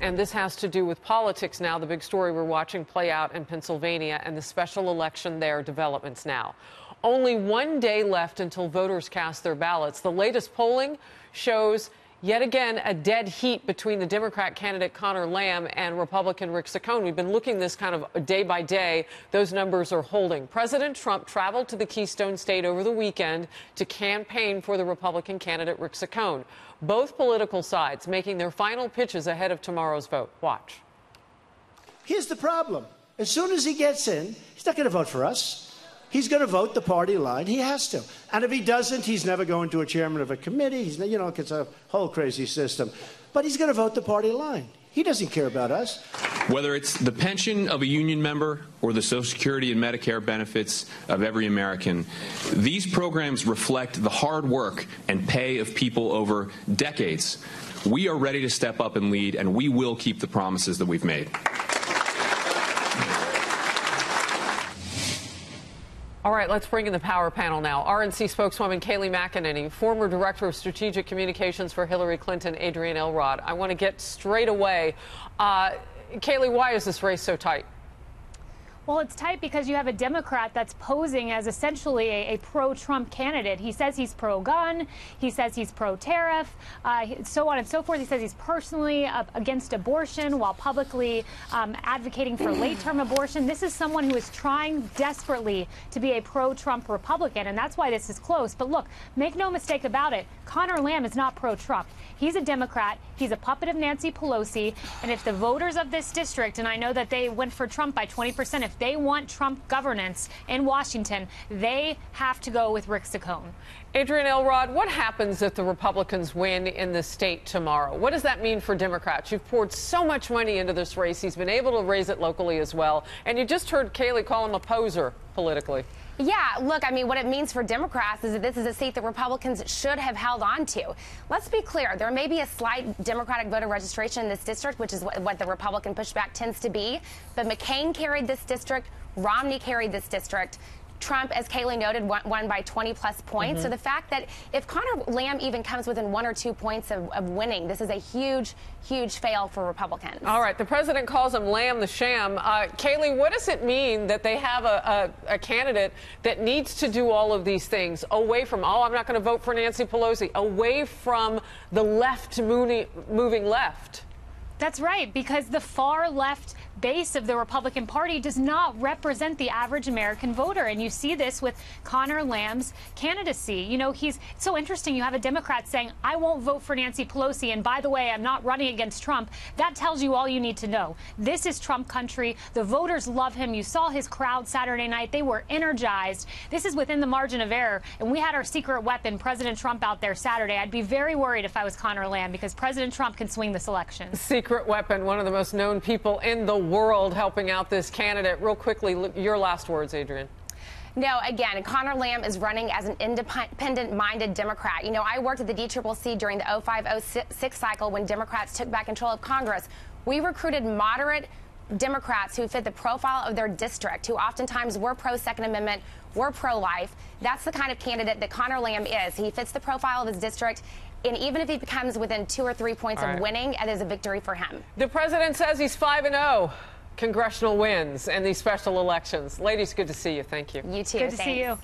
And this has to do with politics now, the big story we're watching play out in Pennsylvania and the special election there, developments now. Only one day left until voters cast their ballots. The latest polling shows yet again a dead heat between the Democrat candidate Conor Lamb and Republican Rick Saccone. We've been looking this kind of day by day. Those numbers are holding. President Trump traveled to the Keystone State over the weekend to campaign for the Republican candidate Rick Saccone. Both political sides making their final pitches ahead of tomorrow's vote. Watch. Here's the problem. As soon as he gets in, he's not going to vote for us. He's going to vote the party line. He has to. And if he doesn't, he's never going to a chairman of a committee. He's, you know, it's a whole crazy system. But he's going to vote the party line. He doesn't care about us. Whether it's the pension of a union member or the Social Security and Medicare benefits of every American, these programs reflect the hard work and pay of people over decades. We are ready to step up and lead, and we will keep the promises that we've made. All right, let's bring in the power panel now. RNC spokeswoman Kayleigh McEnany, former director of strategic communications for Hillary Clinton, Adrienne Elrod. I want to get straight away. Uh, Kayleigh, why is this race so tight? Well, it's tight because you have a Democrat that's posing as essentially a, a pro Trump candidate. He says he's pro gun, he says he's pro tariff, uh, so on and so forth. He says he's personally uh, against abortion while publicly um, advocating for late term abortion. This is someone who is trying desperately to be a pro Trump Republican, and that's why this is close. But look, make no mistake about it, Conor Lamb is not pro Trump. He's a Democrat, he's a puppet of Nancy Pelosi, and if the voters of this district, and I know that they went for Trump by 20 percent, if they want Trump governance in Washington, they have to go with Rick Saccone. Adrienne Elrod, what happens if the Republicans win in the state tomorrow? What does that mean for Democrats? You've poured so much money into this race. He's been able to raise it locally as well. And you just heard Kayleigh call him a poser politically. Yeah, look, I mean, what it means for Democrats is that this is a seat that Republicans should have held on to. Let's be clear, there may be a slight Democratic voter registration in this district, which is what, what the Republican pushback tends to be. But McCain carried this district, Romney carried this district. Trump, as Kayleigh noted, won, won by 20 plus points. Mm-hmm. So the fact that if Conor Lamb even comes within one or two points of, of, winning, this is a huge, huge fail for Republicans. All right. The president calls him Lamb the Sham. Uh, Kayleigh, what does it mean that they have a, a, a candidate that needs to do all of these things away from, oh, I'm not going to vote for Nancy Pelosi, away from the left moving left? That's right, because the far left base of the Republican Party does not represent the average American voter. And you see this with Conor Lamb's candidacy. You know, he's so interesting. You have a Democrat saying, I won't vote for Nancy Pelosi. And by the way, I'm not running against Trump. That tells you all you need to know. This is Trump country. The voters love him. You saw his crowd Saturday night. They were energized. This is within the margin of error. And we had our secret weapon, President Trump, out there Saturday. I'd be very worried if I was Conor Lamb because President Trump can swing this election. Secret weapon, one of the most known people in the world helping out this candidate. Real quickly, your last words, Adrienne. No, again, Conor Lamb is running as an independent-minded Democrat. You know, I worked at the DCCC during the 05-06 cycle when Democrats took back control of Congress. We recruited moderate Democrats who fit the profile of their district, who oftentimes were pro-Second Amendment, were pro-life. That's the kind of candidate that Conor Lamb is. He fits the profile of his district. And even if he becomes within two or three points of winning, it is a victory for him. The president says he's 5 and 0 congressional wins and these special elections. Ladies, good to see you. Thank you. You too. Good to Thanks. see you.